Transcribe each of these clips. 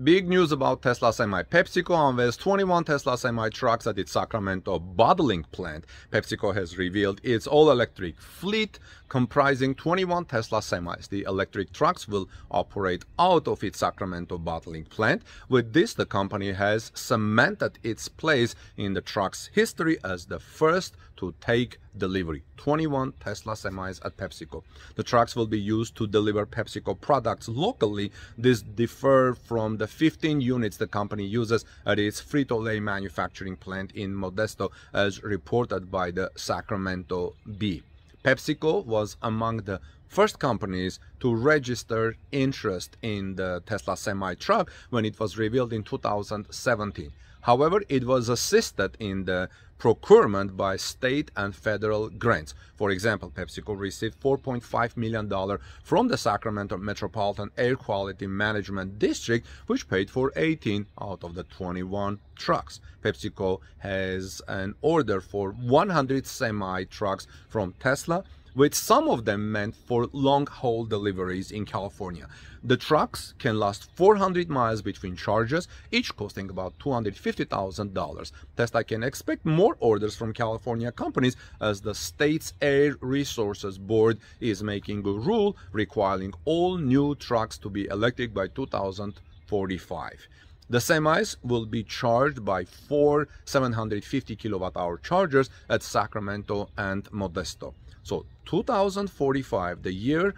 Big news about Tesla Semi. PepsiCo unveils 21 Tesla Semi trucks at its Sacramento bottling plant. PepsiCo has revealed its all-electric fleet comprising 21 Tesla Semis. The electric trucks will operate out of its Sacramento bottling plant. With this, the company has cemented its place in the truck's history as the first to take delivery 21 Tesla semis at PepsiCo. The trucks will be used to deliver PepsiCo products locally. This differ from the 15 units the company uses at its Frito-Lay manufacturing plant in Modesto as reported by the Sacramento Bee. PepsiCo was among the first companies to register interest in the Tesla semi truck when it was revealed in 2017. However, it was assisted in the procurement by state and federal grants. For example, PepsiCo received $4.5 million from the Sacramento Metropolitan Air Quality Management District, which paid for 18 out of the 21 trucks. PepsiCo has an order for 100 semi trucks from Tesla with some of them meant for long haul deliveries in California. The trucks can last 400 miles between charges, each costing about $250,000. Tesla can expect more orders from California companies as the state's Air Resources Board is making a rule requiring all new trucks to be electric by 2045. The semis will be charged by four 750 kilowatt hour chargers at Sacramento and Modesto. So 2045, the year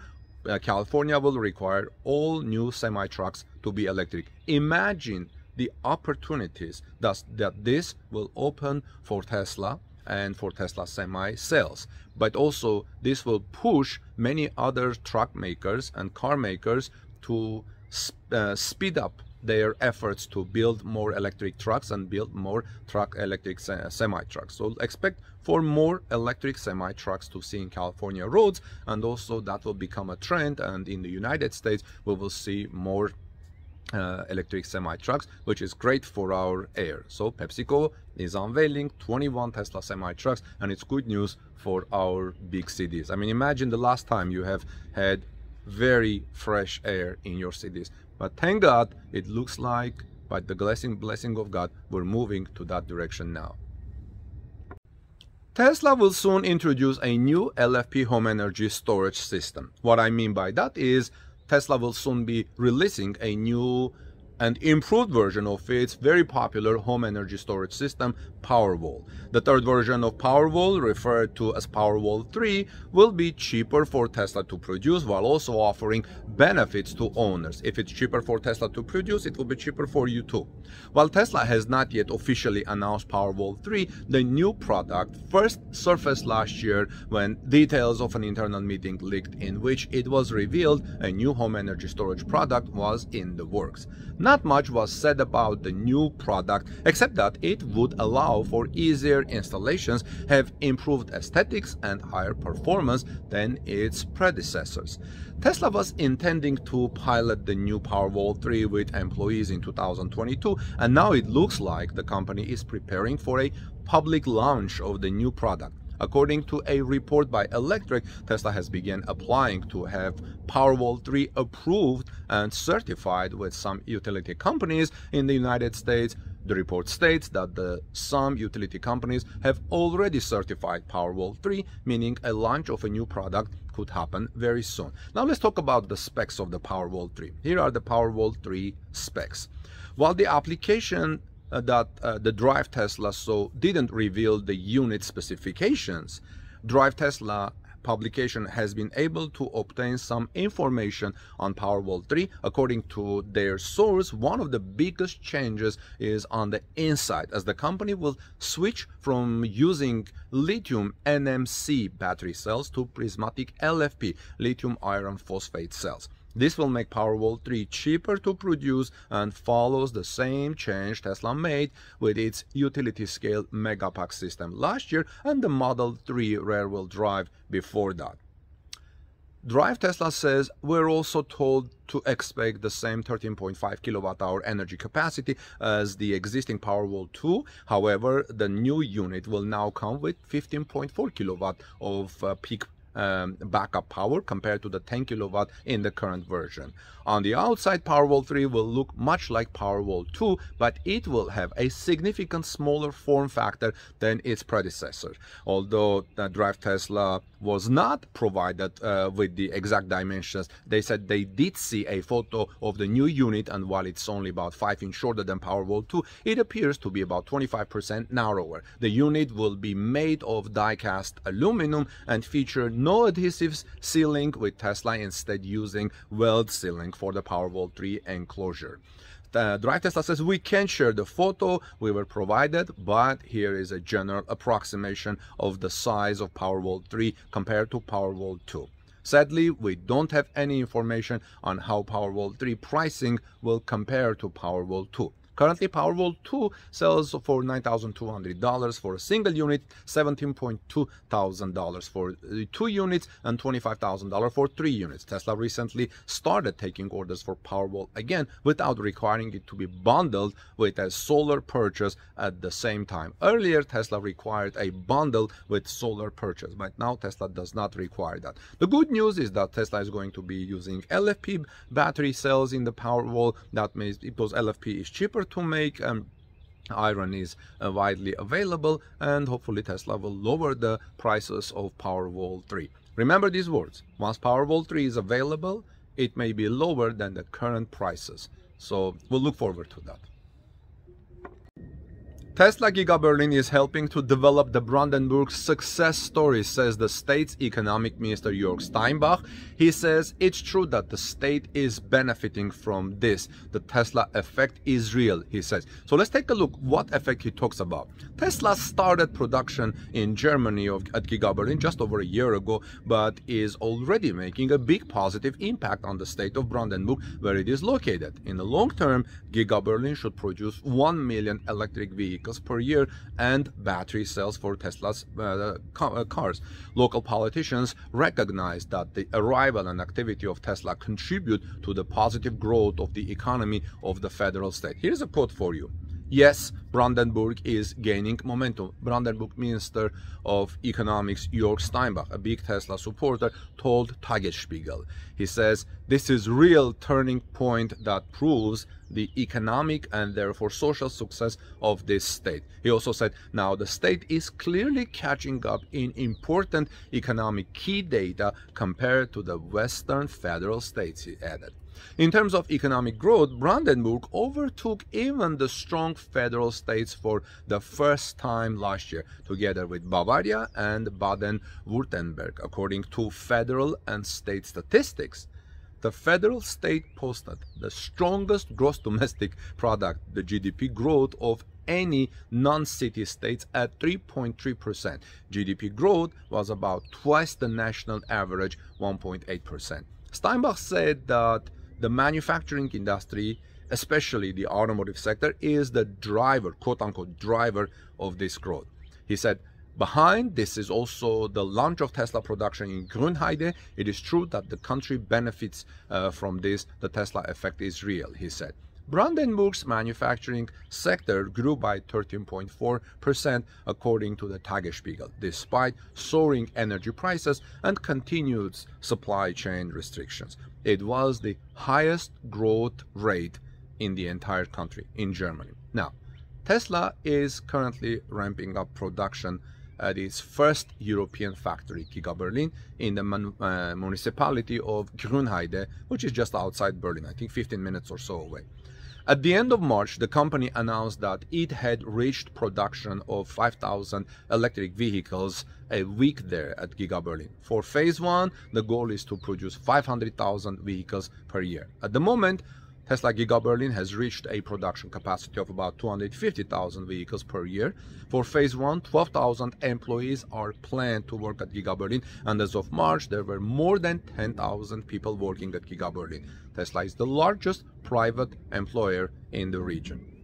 uh, California will require all new semi trucks to be electric. Imagine the opportunities that, that this will open for Tesla and for Tesla semi sales. But also, this will push many other truck makers and car makers to sp uh, speed up their efforts to build more electric trucks and build more truck electric semi trucks. So expect for more electric semi trucks to see in California roads, and also that will become a trend. And in the United States, we will see more uh, electric semi trucks, which is great for our air. So PepsiCo is unveiling 21 Tesla semi trucks, and it's good news for our big cities. I mean, imagine the last time you have had very fresh air in your cities. But thank God, it looks like by the blessing blessing of God, we're moving to that direction now. Tesla will soon introduce a new LFP home energy storage system. What I mean by that is Tesla will soon be releasing a new and improved version of its very popular home energy storage system, Powerwall. The third version of Powerwall, referred to as Powerwall 3, will be cheaper for Tesla to produce while also offering benefits to owners. If it's cheaper for Tesla to produce, it will be cheaper for you too. While Tesla has not yet officially announced Powerwall 3, the new product first surfaced last year when details of an internal meeting leaked in which it was revealed a new home energy storage product was in the works. Not much was said about the new product except that it would allow for easier installations, have improved aesthetics and higher performance than its predecessors. Tesla was intending to pilot the new Powerwall 3 with employees in 2022 and now it looks like the company is preparing for a public launch of the new product. According to a report by Electrek, Tesla has begun applying to have Powerwall 3 approved and certified with some utility companies in the United States. The report states that the, some utility companies have already certified Powerwall 3, meaning a launch of a new product could happen very soon. Now let's talk about the specs of the Powerwall 3. Here are the Powerwall 3 specs. While the application that uh, the Drive Tesla so didn't reveal the unit specifications. Drive Tesla publication has been able to obtain some information on Powerwall 3. According to their source, one of the biggest changes is on the inside, as the company will switch from using lithium NMC battery cells to prismatic LFP, lithium iron phosphate cells. This will make Powerwall 3 cheaper to produce and follows the same change Tesla made with its utility scale Megapack system last year and the Model 3 rear-wheel drive before that. Drive Tesla says we're also told to expect the same 13.5 kilowatt hour energy capacity as the existing Powerwall 2. However, the new unit will now come with 15.4 kilowatt of uh, peak um, backup power compared to the 10 kilowatt in the current version. On the outside, Powerwall 3 will look much like Powerwall 2, but it will have a significant smaller form factor than its predecessor. Although the Drive Tesla was not provided uh, with the exact dimensions, they said they did see a photo of the new unit, and while it's only about 5 inch shorter than Powerwall 2, it appears to be about 25% narrower. The unit will be made of die-cast aluminum and feature no adhesives sealing with Tesla instead using weld sealing for the Powerwall 3 enclosure. The Drive Tesla says we can share the photo we were provided, but here is a general approximation of the size of Powerwall 3 compared to Powerwall 2. Sadly, we don't have any information on how Powerwall 3 pricing will compare to Powerwall 2. Currently, Powerwall 2 sells for $9,200 for a single unit, $17.2 thousand for uh, two units, and $25,000 for three units. Tesla recently started taking orders for Powerwall again without requiring it to be bundled with a solar purchase at the same time. Earlier, Tesla required a bundle with solar purchase, but now Tesla does not require that. The good news is that Tesla is going to be using LFP battery cells in the Powerwall. That means because LFP is cheaper to make um, iron is uh, widely available and hopefully Tesla will lower the prices of Powerwall 3. Remember these words, once Powerwall 3 is available, it may be lower than the current prices. So we'll look forward to that. Tesla Giga Berlin is helping to develop the Brandenburg success story, says the state's economic minister Jörg Steinbach. He says it's true that the state is benefiting from this. The Tesla effect is real, he says. So let's take a look what effect he talks about. Tesla started production in Germany of, at Giga Berlin just over a year ago, but is already making a big positive impact on the state of Brandenburg where it is located. In the long term, Giga Berlin should produce 1 million electric vehicles vehicles per year and battery cells for Tesla's uh, uh, cars. Local politicians recognize that the arrival and activity of Tesla contribute to the positive growth of the economy of the federal state. Here's a quote for you. Yes, Brandenburg is gaining momentum. Brandenburg Minister of Economics Jörg Steinbach, a big Tesla supporter, told Tagesspiegel. He says, this is real turning point that proves the economic and therefore social success of this state. He also said, now the state is clearly catching up in important economic key data compared to the Western federal states, he added. In terms of economic growth, Brandenburg overtook even the strong federal states for the first time last year, together with Bavaria and Baden-Württemberg, according to federal and state statistics. The federal state posted the strongest gross domestic product, the GDP growth of any non-city states at 3.3%. GDP growth was about twice the national average, 1.8%. Steinbach said that the manufacturing industry, especially the automotive sector, is the driver, quote unquote, driver of this growth. He said, Behind this is also the launch of Tesla production in Grünheide. It is true that the country benefits uh, from this. The Tesla effect is real, he said. Brandenburg's manufacturing sector grew by 13.4% according to the Tagesspiegel, despite soaring energy prices and continued supply chain restrictions. It was the highest growth rate in the entire country, in Germany. Now, Tesla is currently ramping up production at its first European factory, Giga Berlin, in the uh, municipality of Grünheide, which is just outside Berlin, I think 15 minutes or so away. At the end of March, the company announced that it had reached production of 5,000 electric vehicles a week there at Giga Berlin. For phase one, the goal is to produce 500,000 vehicles per year. At the moment, Tesla Giga Berlin has reached a production capacity of about 250,000 vehicles per year. For phase one, 12,000 employees are planned to work at Giga Berlin, and as of March, there were more than 10,000 people working at Giga Berlin. Tesla is the largest private employer in the region.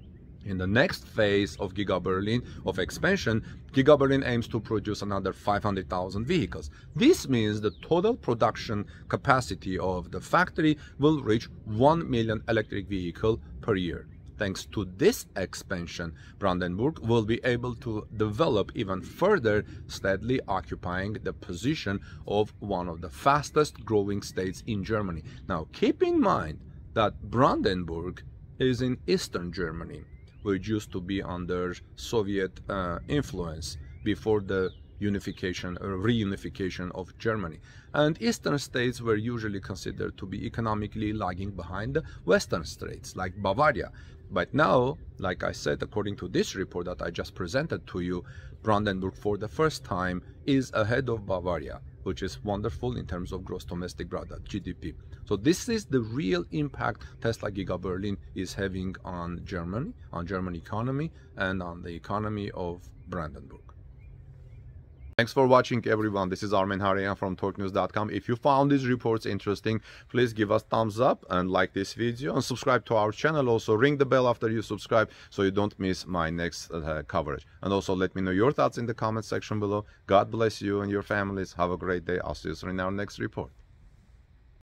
In the next phase of Giga Berlin of expansion, Giga Berlin aims to produce another 500,000 vehicles. This means the total production capacity of the factory will reach 1 million electric vehicle per year. Thanks to this expansion, Brandenburg will be able to develop even further, steadily occupying the position of one of the fastest growing states in Germany. Now, keep in mind that Brandenburg is in eastern Germany, which used to be under Soviet uh, influence before the unification or reunification of Germany. And eastern states were usually considered to be economically lagging behind the western states like Bavaria. But now, like I said, according to this report that I just presented to you, Brandenburg for the first time is ahead of Bavaria, which is wonderful in terms of gross domestic product, GDP. So this is the real impact Tesla Giga Berlin is having on Germany, on German economy, and on the economy of Brandenburg. Thanks for watching everyone. This is Armen Hareyan from TorqueNews.com. If you found these reports interesting, please give us thumbs up and like this video and subscribe to our channel. Also ring the bell after you subscribe so you don't miss my next uh, coverage. And also let me know your thoughts in the comment section below. God bless you and your families. Have a great day. I'll see you in our next report.